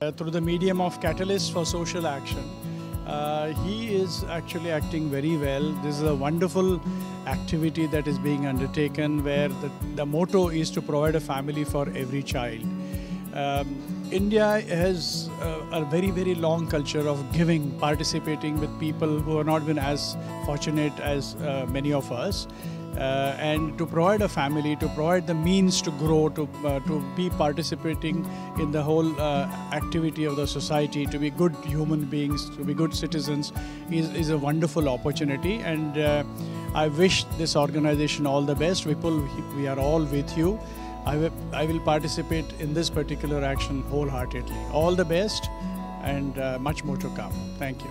uh, through the medium of Catalyst for Social Action. Uh, he is actually acting very well. This is a wonderful activity that is being undertaken where the, the motto is to provide a family for every child. Um, India has a, a, very, very long culture of giving, participating with people who have not been as fortunate as uh, many of us. Uh, and to provide a family, to provide the means to grow, to, uh, to be participating in the whole uh, activity of the society, to be good human beings, to be good citizens, is, is a wonderful opportunity. And uh, I wish this organization all the best. Vipul, we are all with you. I will, I will participate in this particular action wholeheartedly. All the best and uh, much more to come. Thank you.